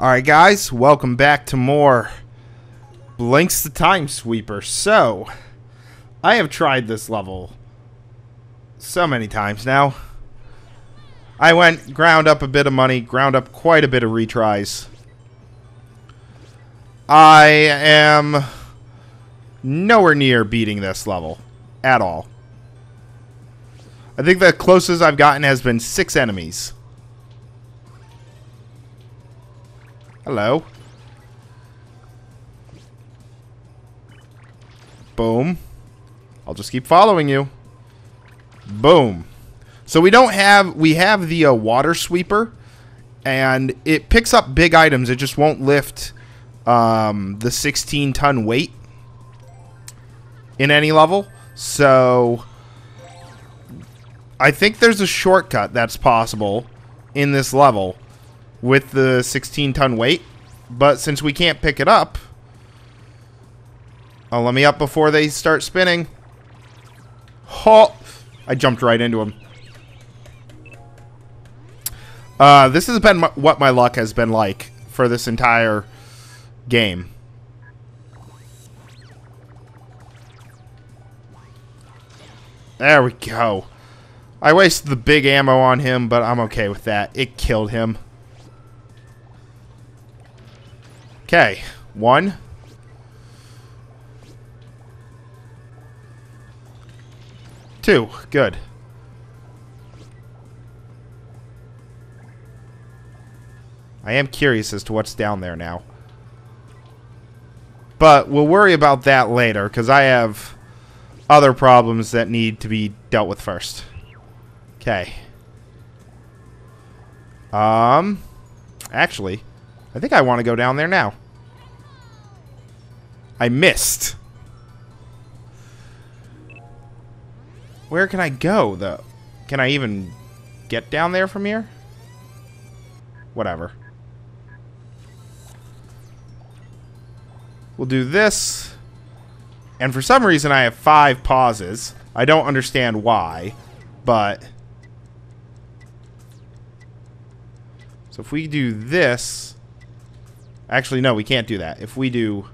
Alright guys, welcome back to more Blinx the Time Sweeper. So, I have tried this level so many times now. I went, ground up a bit of money, ground up quite a bit of retries. I am nowhere near beating this level at all. I think the closest I've gotten has been six enemies. Hello. Boom. I'll just keep following you. Boom. So we don't have, we have the uh, water sweeper, and it picks up big items. It just won't lift um, the 16 ton weight in any level. So I think there's a shortcut that's possible in this level with the 16 ton weight. But since we can't pick it up... Let me up before they start spinning. Oh, I jumped right into him. Uh, this has been what my luck has been like for this entire game. There we go. I wasted the big ammo on him, but I'm okay with that. It killed him. Okay, one. Two, good. I am curious as to what's down there now. But we'll worry about that later, because I have other problems that need to be dealt with first. Okay. Um, actually, I think I want to go down there now. I missed. Where can I go, though? Can I even get down there from here? Whatever. We'll do this. And for some reason, I have five pauses. I don't understand why, but... So if we do this... Actually, no, we can't do that. If we do...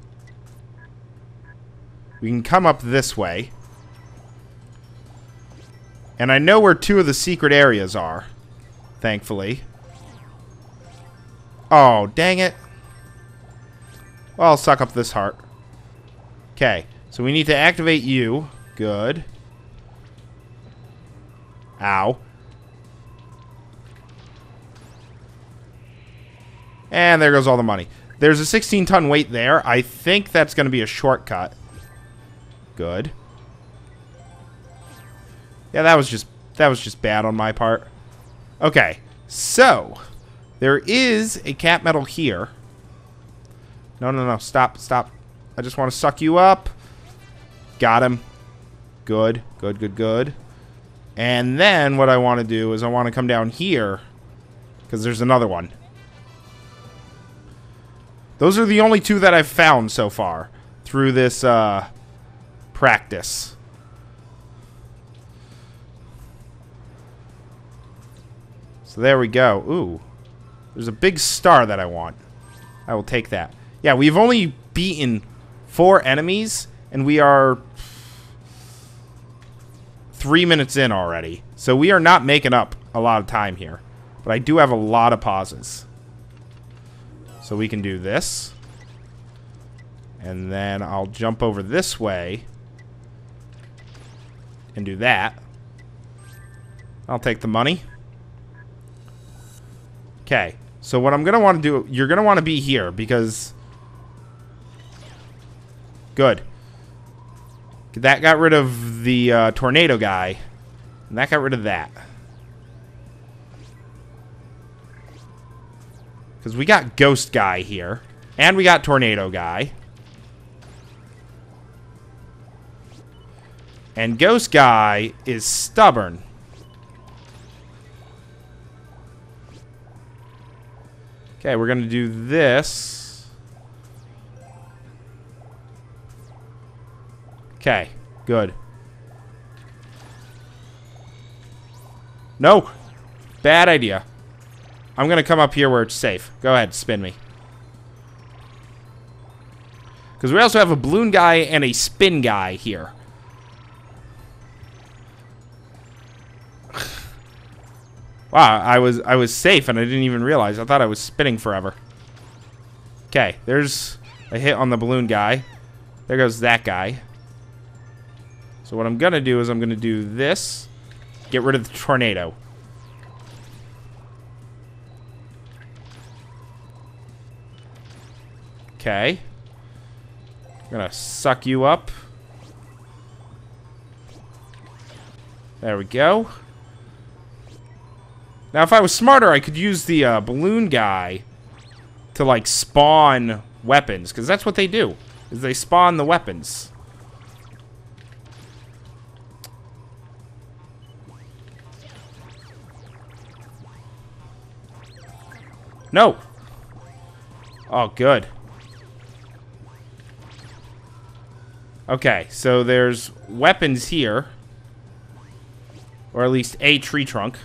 We can come up this way. And I know where two of the secret areas are. Thankfully. Oh, dang it. Well, I'll suck up this heart. Okay, so we need to activate you. Good. Ow. And there goes all the money. There's a 16 ton weight there. I think that's going to be a shortcut. Good. Yeah, that was just that was just bad on my part. Okay. So, there is a cat medal here. No, no, no. Stop, stop. I just want to suck you up. Got him. Good, good, good, good. And then what I want to do is I want to come down here because there's another one. Those are the only two that I've found so far through this uh, practice. So there we go. Ooh. There's a big star that I want. I will take that. Yeah, we've only beaten four enemies, and we are three minutes in already. So we are not making up a lot of time here. But I do have a lot of pauses. So we can do this. And then I'll jump over this way. And do that. I'll take the money. Okay. So what I'm going to want to do... You're going to want to be here because... Good. That got rid of the uh, tornado guy. And that got rid of that. Because we got Ghost Guy here. And we got Tornado Guy. And Ghost Guy is stubborn. Okay, we're going to do this. Okay, good. No! Bad idea. I'm going to come up here where it's safe. Go ahead, spin me. Because we also have a balloon guy and a spin guy here. wow, I was I was safe and I didn't even realize. I thought I was spinning forever. Okay, there's a hit on the balloon guy. There goes that guy. So what I'm going to do is I'm going to do this. Get rid of the tornado. Okay. I'm gonna suck you up. There we go. Now, if I was smarter, I could use the uh, balloon guy to, like, spawn weapons. Because that's what they do, is they spawn the weapons. No! Oh, good. Okay, so there's weapons here. Or at least a tree trunk.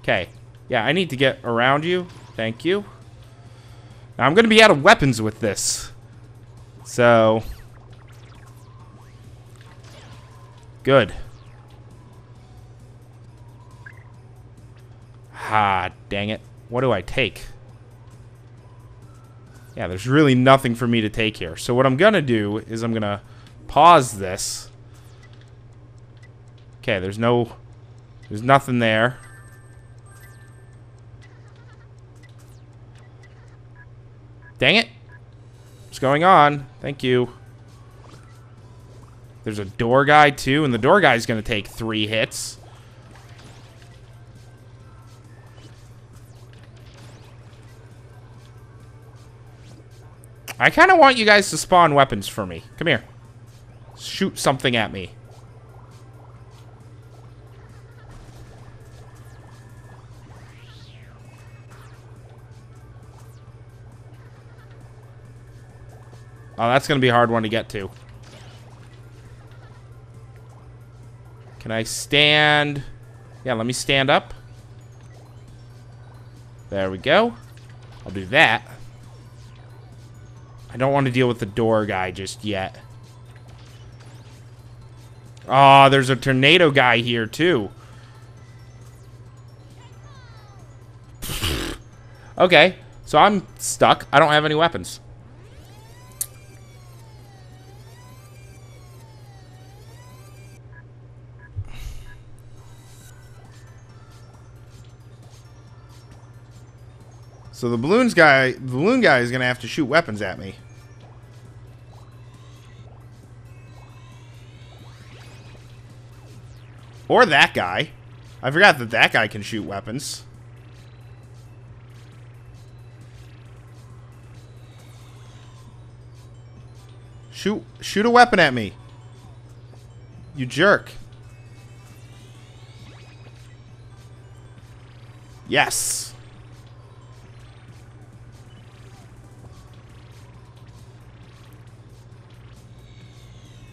Okay. Yeah, I need to get around you. Thank you. Now, I'm going to be out of weapons with this. So... Good. Ah, dang it. What do I take? Yeah, there's really nothing for me to take here. So what I'm going to do is I'm going to pause this. Okay, there's no... There's nothing there. Dang it. What's going on? Thank you. There's a door guy, too, and the door guy's going to take three hits. I kind of want you guys to spawn weapons for me. Come here. Shoot something at me. Oh, that's going to be a hard one to get to. Can I stand? Yeah, let me stand up. There we go. I'll do that. I don't want to deal with the door guy just yet. Oh, there's a tornado guy here, too. okay, so I'm stuck. I don't have any weapons. So the balloons guy, the balloon guy is gonna have to shoot weapons at me. Or that guy. I forgot that that guy can shoot weapons. Shoot, shoot a weapon at me. You jerk. Yes.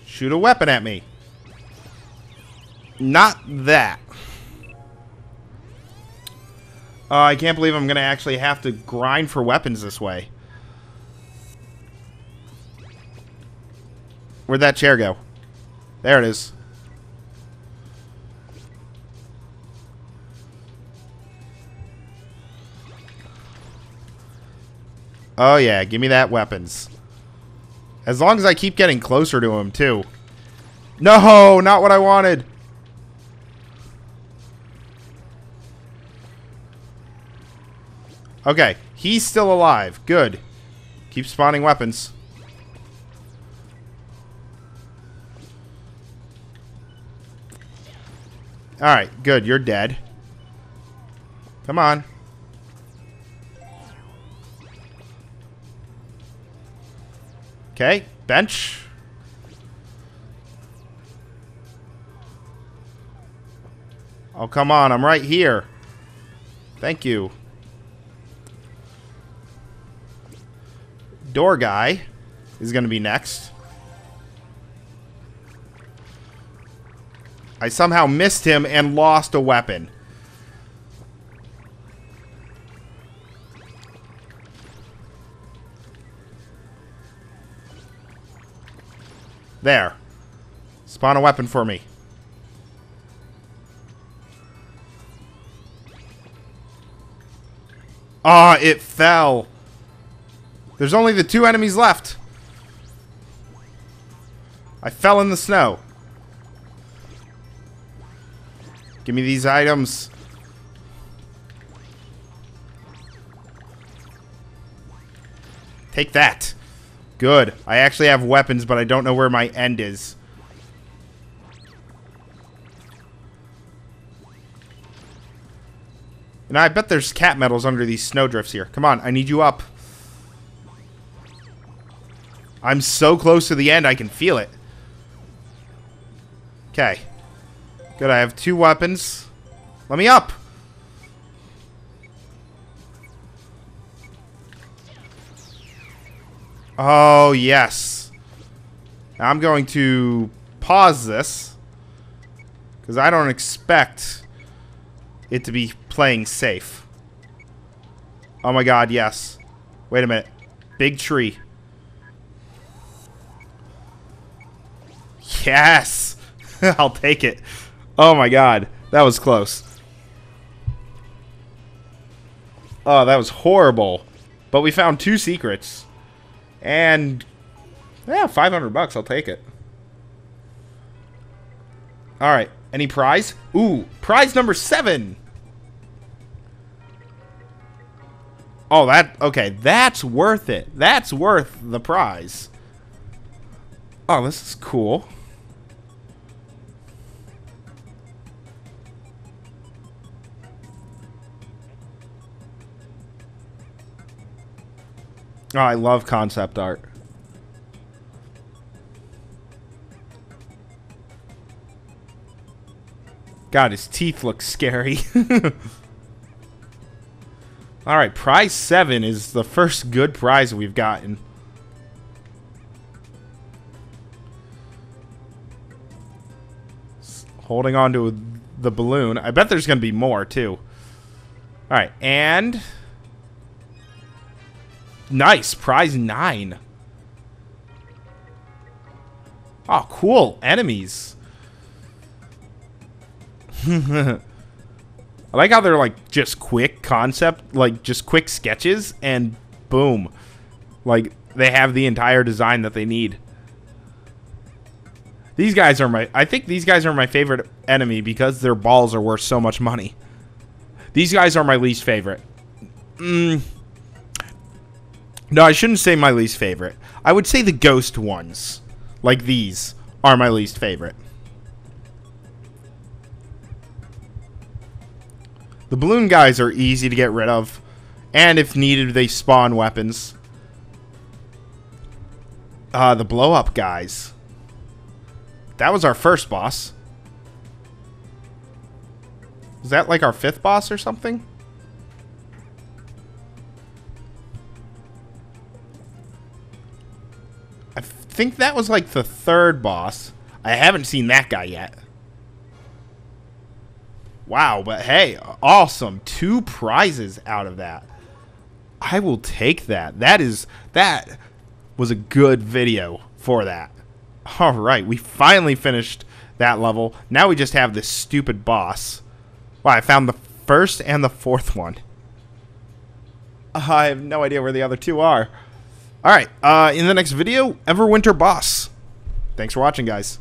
Shoot a weapon at me. Not that. Uh, I can't believe I'm going to actually have to grind for weapons this way. Where'd that chair go? There it is. Oh yeah, give me that weapons. As long as I keep getting closer to him, too. No, not what I wanted. Okay, he's still alive. Good. Keep spawning weapons. Alright, good. You're dead. Come on. Okay, bench. Oh, come on. I'm right here. Thank you. Door guy is going to be next. I somehow missed him and lost a weapon. There. Spawn a weapon for me. Ah, oh, it fell. There's only the two enemies left. I fell in the snow. Give me these items. Take that. Good. I actually have weapons, but I don't know where my end is. And I bet there's cat medals under these snowdrifts here. Come on, I need you up. I'm so close to the end, I can feel it. Okay. Good, I have two weapons. Let me up! Oh, yes. I'm going to pause this. Because I don't expect it to be playing safe. Oh my god, yes. Wait a minute. Big tree. Yes! I'll take it. Oh my god. That was close. Oh, that was horrible. But we found two secrets. And... Yeah, 500 bucks. I'll take it. Alright. Any prize? Ooh, prize number seven! Oh, that... Okay, that's worth it. That's worth the prize. Oh, this is cool. Oh, I love concept art. God, his teeth look scary. Alright, prize 7 is the first good prize we've gotten. Holding on to the balloon. I bet there's going to be more, too. Alright, and... Nice. Prize 9. Oh, cool. Enemies. I like how they're like just quick concept, like just quick sketches, and boom. Like they have the entire design that they need. These guys are my I think these guys are my favorite enemy because their balls are worth so much money. These guys are my least favorite. Mm, no, I shouldn't say my least favorite. I would say the ghost ones, like these, are my least favorite. The balloon guys are easy to get rid of, and if needed, they spawn weapons. Uh, the blow-up guys. That was our first boss. Was that like our fifth boss or something? Think that was like the third boss. I haven't seen that guy yet. Wow, but hey, awesome. Two prizes out of that. I will take that. That is that was a good video for that. All right, we finally finished that level. Now we just have this stupid boss. Wow, I found the first and the fourth one. I have no idea where the other two are. All right. Uh, in the next video, Everwinter Boss. Thanks for watching, guys.